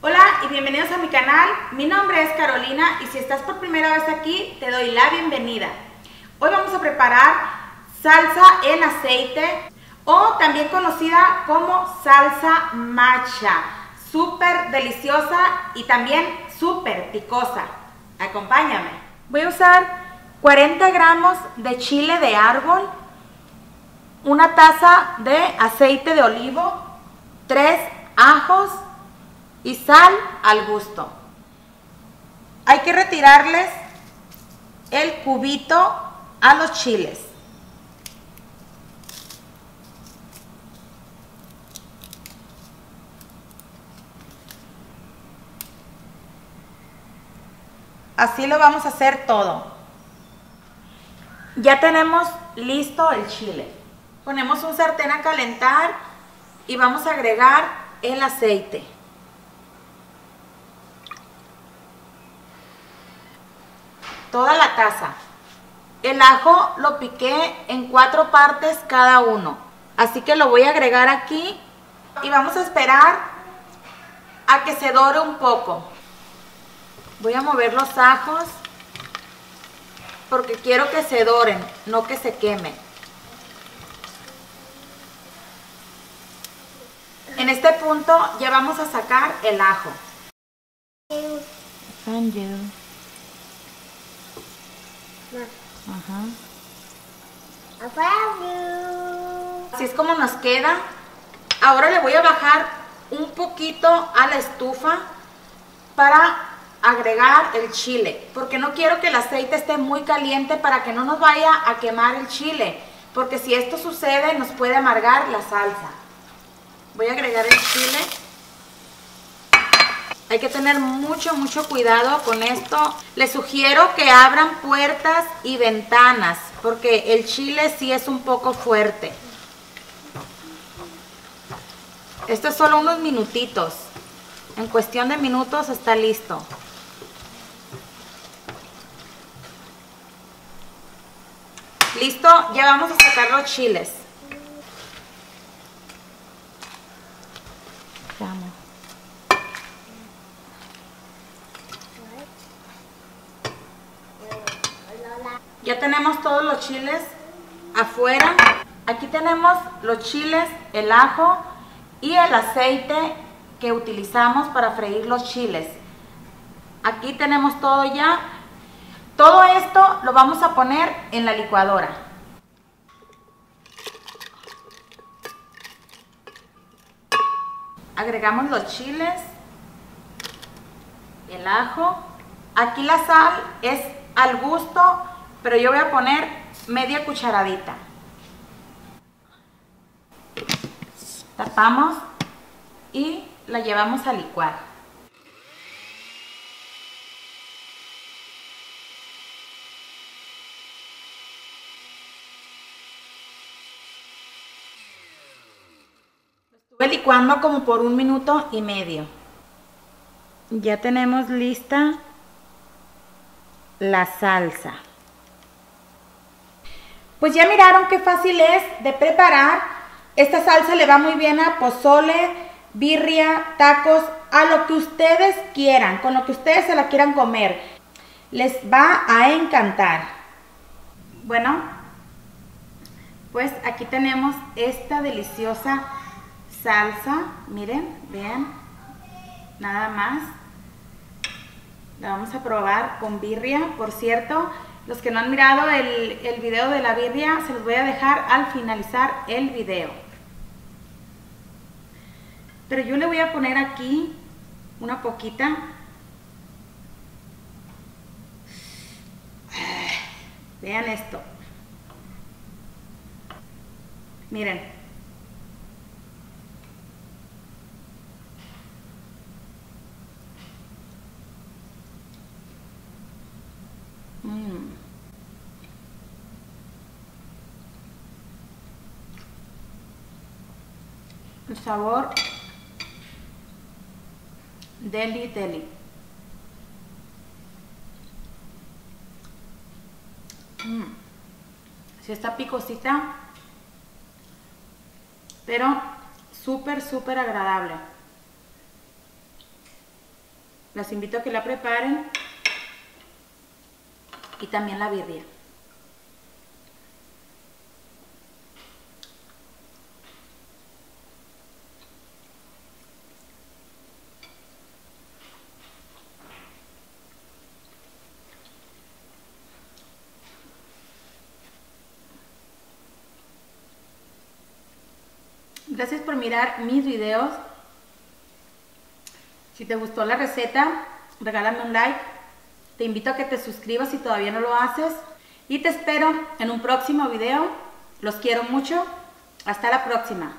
Hola y bienvenidos a mi canal. Mi nombre es Carolina y si estás por primera vez aquí, te doy la bienvenida. Hoy vamos a preparar salsa en aceite o también conocida como salsa matcha. Súper deliciosa y también súper picosa. Acompáñame. Voy a usar 40 gramos de chile de árbol, una taza de aceite de olivo, 3 ajos y sal al gusto. Hay que retirarles el cubito a los chiles. Así lo vamos a hacer todo. Ya tenemos listo el chile. Ponemos un sartén a calentar y vamos a agregar el aceite. Toda la taza. El ajo lo piqué en cuatro partes cada uno. Así que lo voy a agregar aquí y vamos a esperar a que se dore un poco. Voy a mover los ajos porque quiero que se doren, no que se quemen. En este punto ya vamos a sacar el ajo. Así es como nos queda. Ahora le voy a bajar un poquito a la estufa para agregar el chile, porque no quiero que el aceite esté muy caliente para que no nos vaya a quemar el chile, porque si esto sucede nos puede amargar la salsa. Voy a agregar el chile. Hay que tener mucho, mucho cuidado con esto. Les sugiero que abran puertas y ventanas, porque el chile sí es un poco fuerte. Esto es solo unos minutitos. En cuestión de minutos está listo. Listo, ya vamos a sacar los chiles. Ya tenemos todos los chiles afuera. Aquí tenemos los chiles, el ajo y el aceite que utilizamos para freír los chiles. Aquí tenemos todo ya. Todo esto lo vamos a poner en la licuadora. Agregamos los chiles, el ajo. Aquí la sal es al gusto, pero yo voy a poner media cucharadita. Tapamos y la llevamos a licuar. Estuve licuando como por un minuto y medio. Ya tenemos lista la salsa. Pues ya miraron qué fácil es de preparar. Esta salsa le va muy bien a pozole, birria, tacos, a lo que ustedes quieran, con lo que ustedes se la quieran comer. Les va a encantar. Bueno, pues aquí tenemos esta deliciosa salsa. Miren, vean, nada más. La vamos a probar con birria, por cierto. Los que no han mirado el, el video de la birria, se los voy a dejar al finalizar el video. Pero yo le voy a poner aquí una poquita. Vean esto. Miren. Mm. El sabor deli deli. Mm. Si está picosita, pero súper, súper agradable. Las invito a que la preparen. Y también la birria. Gracias por mirar mis videos. Si te gustó la receta, regálame un like. Te invito a que te suscribas si todavía no lo haces. Y te espero en un próximo video. Los quiero mucho. Hasta la próxima.